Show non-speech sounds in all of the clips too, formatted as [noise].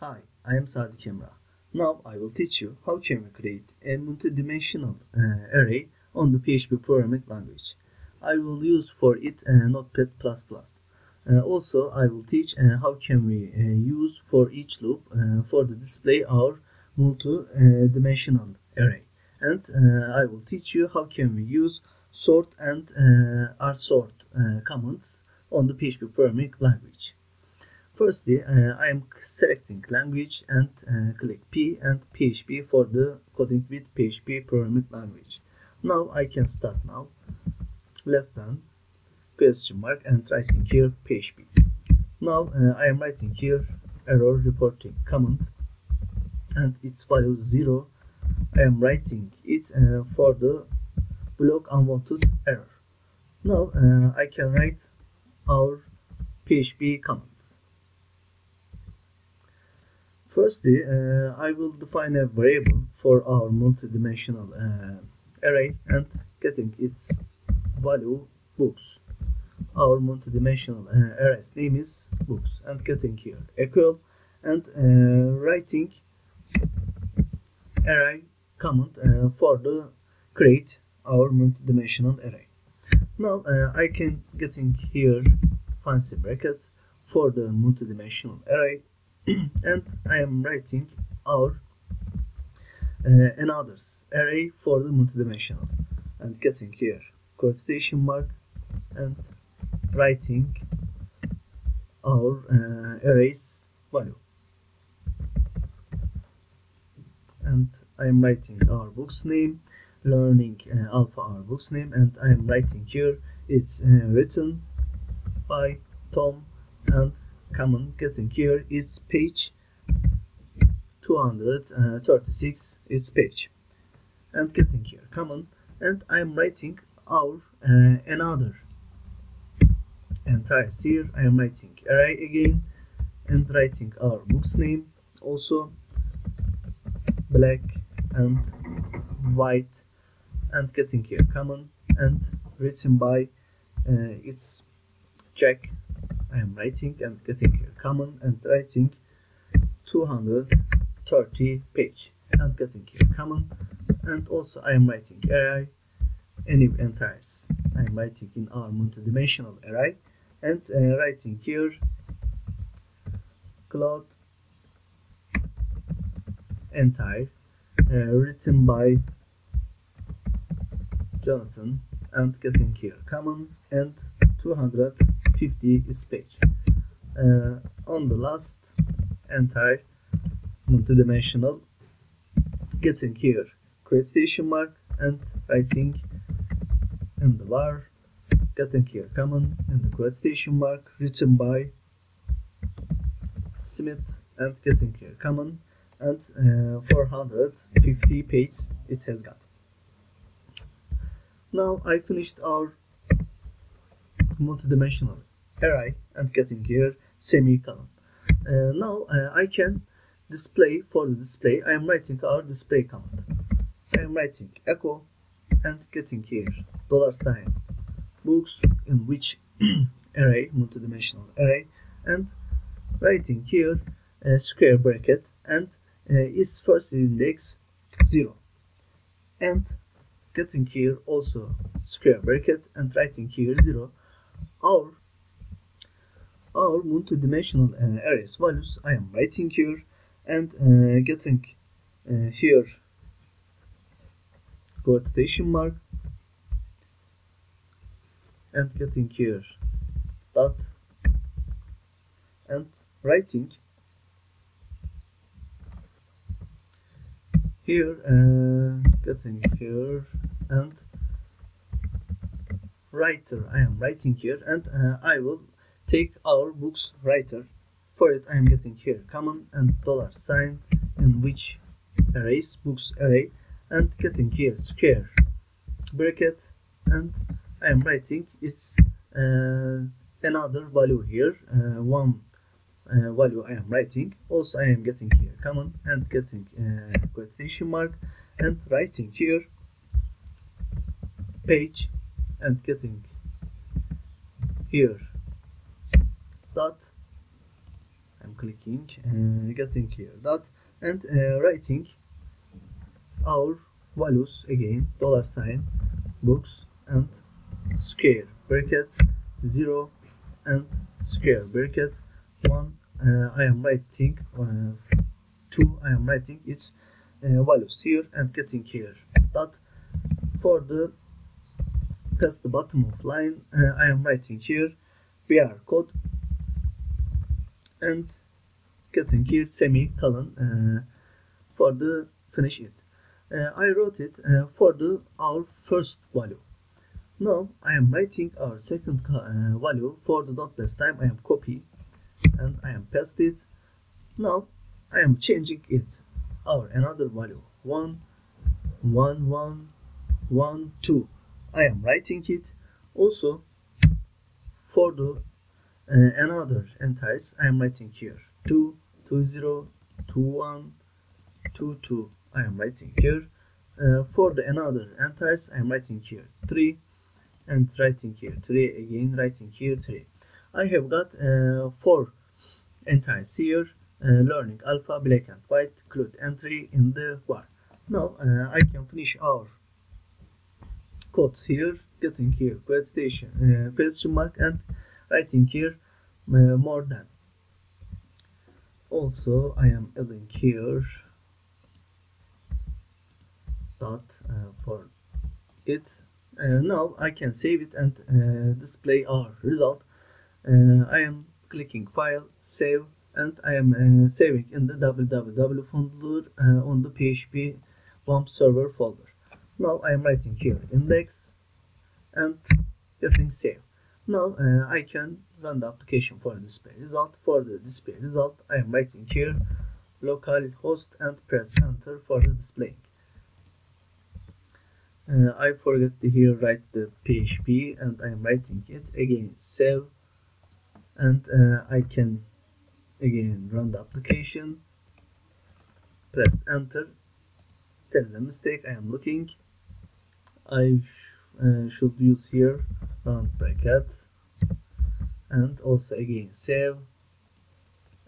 Hi, I am Sadik Emrah. Now I will teach you how can we create a multidimensional uh, array on the PHP programming language. I will use for it uh, Notepad++. Uh, also, I will teach uh, how can we uh, use for each loop uh, for the display our multi-dimensional array. And I will teach you how can we use sort and rsort commands on the PHP programming language. Firstly, uh, I am selecting language and uh, click P and PHP for the coding with PHP programming language. Now I can start now. Less than question mark and writing here PHP. Now uh, I am writing here error reporting command and its value 0. I am writing it uh, for the block unwanted error. Now uh, I can write our PHP commands. Firstly, uh, I will define a variable for our multidimensional uh, array and getting its value books. Our multidimensional uh, array's name is books and getting here equal and uh, writing array command uh, for the create our multidimensional array. Now uh, I can getting here fancy bracket for the multidimensional array [clears throat] and I am writing our uh, another array for the multidimensional and getting here. Quotation mark and writing our uh, arrays value. And I am writing our book's name learning uh, alpha our book's name and I am writing here. It's uh, written by Tom and common getting here. Is page 236 is page. And getting here. Common and I am writing our uh, another. Entire here I am writing array again and writing our book's name. Also black and white and getting here. Common and written by uh, it's Jack I am writing and getting here common and writing 230 page and getting here common. And also I am writing array any entires I am writing in our multidimensional array and uh, writing here cloud entire uh, written by Jonathan and getting here common and 250 is page uh, on the last entire multidimensional getting here quotation mark and writing in the bar getting here common and the quotation mark written by Smith and getting here common and uh, 450 pages it has got. Now I finished our multidimensional array and getting here semicolon uh, now uh, I can display for the display I am writing our display command. I am writing echo and getting here dollar sign books in which [clears throat] array multidimensional array and writing here a square bracket and uh, is first index 0 and getting here also square bracket and writing here 0 our our multidimensional uh, arrays values I am writing here and uh, getting uh, here quotation mark and getting here dot and writing here uh, getting here and writer. I am writing here and uh, I will take our books writer for it. I am getting here. Common and dollar sign in which arrays books array and getting here. Square. Bracket. And I am writing. It's uh, another value here. Uh, one uh, value I am writing. Also I am getting here. Common and getting uh, quotation mark and writing here. Page and getting here. Dot I'm clicking uh, getting here. Dot and uh, writing our values again dollar sign books and square bracket 0 and square bracket 1 uh, I am writing uh, 2 I am writing its uh, values here and getting here. But for the past the bottom of line uh, I am writing here BR code and getting here semicolon uh, for the finish it. Uh, I wrote it uh, for the our first value. Now I am writing our second uh, value for the dot this time. I am copy and I am paste it. Now I am changing it. Our another value 1 1 1 1 2 I am writing it. Also for the uh, another entries I am writing here. 2 2 0 2 1 2 2 I am writing here. Uh, for the another entries I am writing here. 3 and writing here. 3 again writing here. 3 I have got uh, four entries here. Uh, learning alpha black and white include entry in the var now uh, I can finish our codes here getting here question uh, question mark and writing here uh, more than also I am adding here dot uh, for it uh, now I can save it and uh, display our result uh, I am clicking file save and I am uh, saving in the www folder uh, on the php WAMP server folder now I am writing here index and getting save. Now uh, I can run the application for the display result. For the display result I am writing here localhost and press enter for the displaying uh, I forget to here write the PHP and I'm writing it again save. And uh, I can again run the application. Press enter. There is a mistake I am looking I uh, should use here round bracket and also again save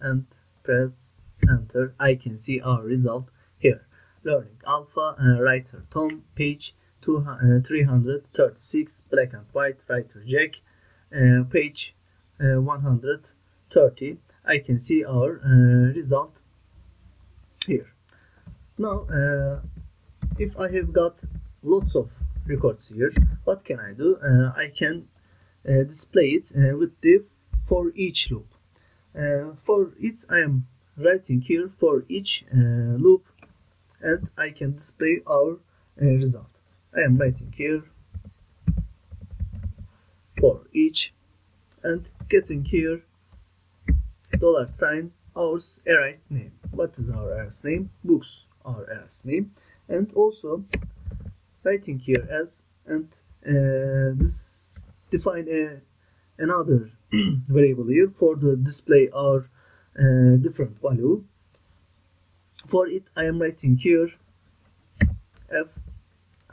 and press enter. I can see our result here. Learning alpha uh, writer Tom page two, uh, 336 black and white writer Jack uh, page uh, 130 I can see our uh, result here. Now uh, if I have got lots of records here. What can I do? Uh, I can uh, display it uh, with the for each loop. Uh, for it I am writing here for each uh, loop and I can display our uh, result. I am writing here for each and getting here dollar sign our array's name. What is our array's name? Books our array's name. And also writing here as and uh, this define a, another [clears throat] variable here for the display our uh, different value. For it I am writing here f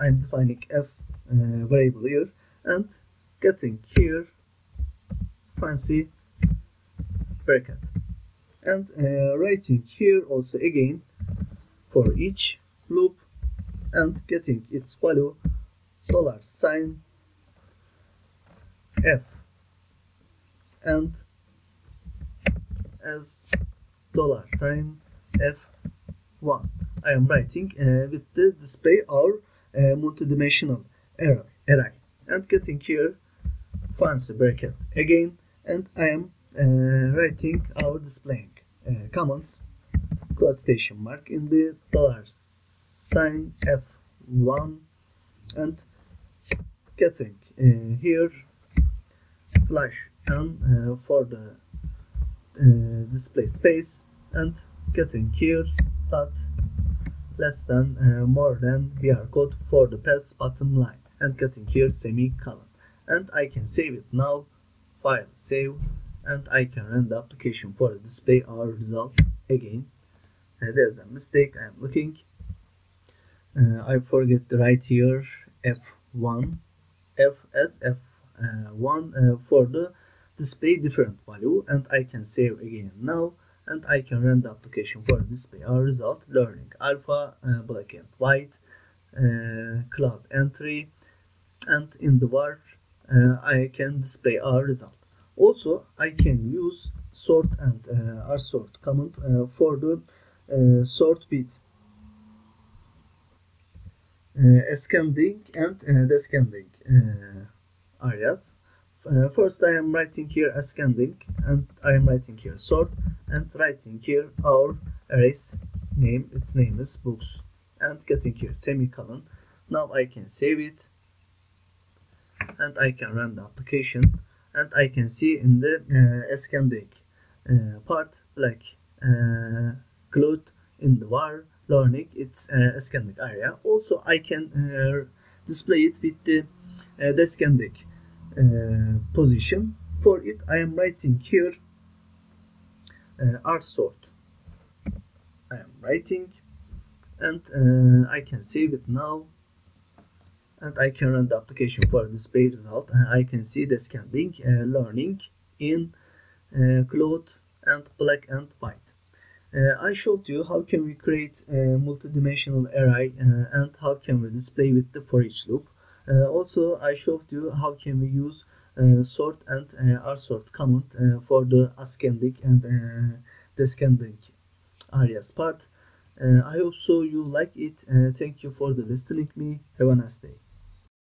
I am defining f uh, variable here and getting here fancy bracket. And uh, writing here also again for each loop and getting its value dollar sign f. And as dollar sign f1 I am writing uh, with the display our uh, multidimensional array, array. And getting here fancy bracket again. And I am uh, writing our displaying uh, commands quotation mark in the dollar sign f1 and getting uh, here slash n uh, for the uh, display space and getting here dot less than uh, more than BR code for the pass bottom line and getting here semicolon. And I can save it now file save and I can run the application for the display our result again. Uh, there's a mistake I am looking uh, I forget to write here F1 FSF uh, one uh, for the display different value and I can save again now and I can run the application for display. Our result learning. Alpha uh, black and white uh, cloud entry and in the uh, I can display our result. Also I can use sort and uh, r sort command uh, for the uh, sort bit ascending and descending areas. Uh, first I am writing here ascending and I am writing here sort and writing here our arrays name its name is books and getting here semicolon. Now I can save it and I can run the application and I can see in the uh, uh, part like uh, cloud in the var learning its uh, ascending area. Also I can uh, display it with the uh, descending uh, position. For it I am writing here uh, r sort. I am writing and uh, I can save it now. And I can run the application for display result. And I can see the scanning uh, learning in uh, cloud and black and white. uh, I showed you how can we create a multidimensional array and how can we display with the for each loop uh, also, I showed you how can we use uh, sort and uh, rsort command for the ascending and descending areas part. I hope so you like it. thank you for the listening me. Have a nice day.